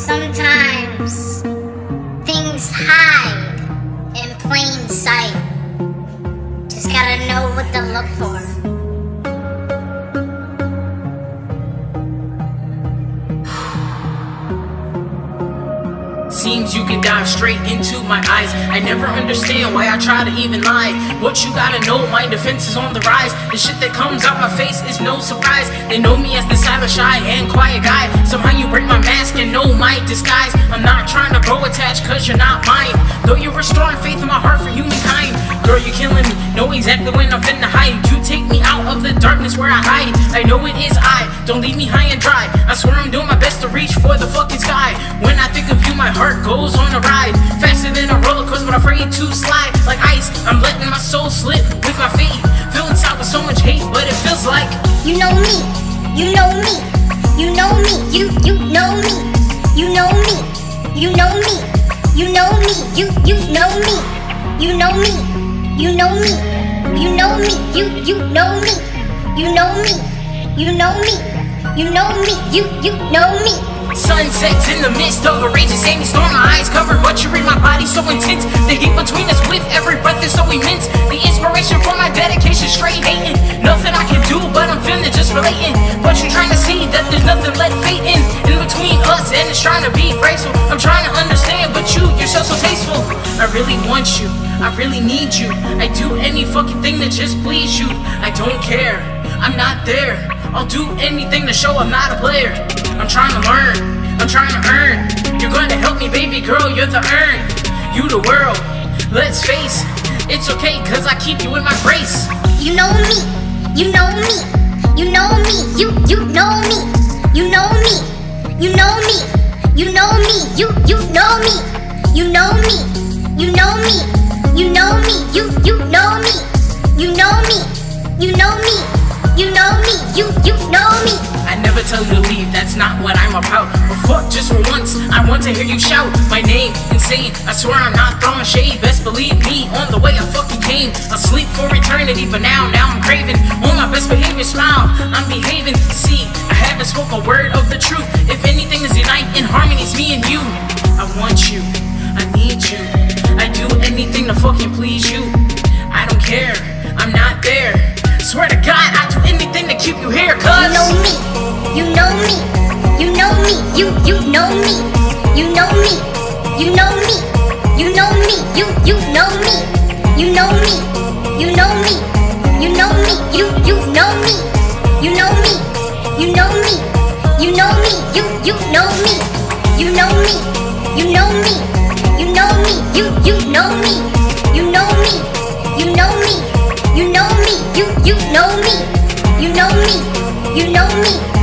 Sometimes things hide Seems you can dive straight into my eyes. I never understand why I try to even lie. What you gotta know, my defense is on the rise. The shit that comes out my face is no surprise. They know me as the silent, shy, and quiet guy. Somehow you break my mask and know my disguise. I'm not trying to grow attached cause you're not mine. Though you're restoring faith in my heart for humankind. Girl, you're killing me. Know exactly when I'm finna hide. You take me out of the darkness where I hide. I know it is I. Don't leave me high and dry. I swear I'm doing my best to reach for coaster, but afraid to slide. Like ice, I'm letting my soul slip with my feet. Feel inside with so much hate, but it feels like You know me, you know me, you know me, you you know me, you know me, you know me, you know me, you you know me, you know me, you know me, you know me, you you know me, you know me, you know me, you know me, you you know me. Sunsets in the midst of a raging sandy storm. My eyes covered, but you're in my body relating. But you're trying to see that there's nothing left fating in between us, and it's trying to be graceful. I'm trying to understand, but you, you're so so tasteful. I really want you, I really need you. I do any fucking thing to just please you. I don't care, I'm not there. I'll do anything to show I'm not a player. I'm trying to learn, I'm trying to earn. You're to help me, baby girl, you're the earn. You the world, let's face. It's okay, cause I keep you in my grace. You know me, you know me, you know me, you you know me, you know me, you know me, you know me, you you know me, you know me, you know me, you know me, you you know me, you know me, you know me, you know me, you you know me. I never tell you to leave, that's not what I'm about. But fuck, just for once, I want to hear you shout my name, insane. I swear I'm not throwing shade, best believe me, on the way I fucking came. Asleep for eternity, but now, now I'm craving. On my best behavior, smile, I'm behaving. See, I haven't spoke a word of the truth. If anything is unite in harmony, it's me and you. I want you, I need you. I do anything to fucking please you. I don't care, I'm not there. Swear to God, I'd do anything to keep you here, You cuz. know me, you know me, you know me, you you know me, you know me, you know me, you you know me, you know me, you know me, you know me, you you know me, you know me, you know me, you know me, you you know me, you know me, you know me, you know me, you you know me, you know me, you know me, you know me, you you know me, you know me, you know me,